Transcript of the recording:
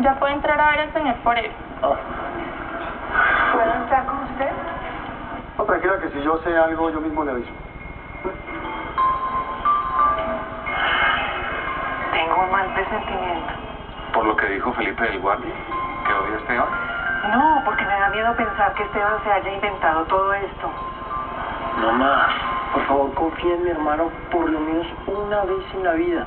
Ya puede entrar a ver al señor Forero. ¿Puedo entrar con usted? No, tranquila que si yo sé algo, yo mismo le aviso. Tengo un mal presentimiento. Por lo que dijo Felipe del Guardia, que odia a Esteban. No, porque me da miedo pensar que Esteban se haya inventado todo esto. Mamá, por favor confía en mi hermano por lo menos una vez en la vida.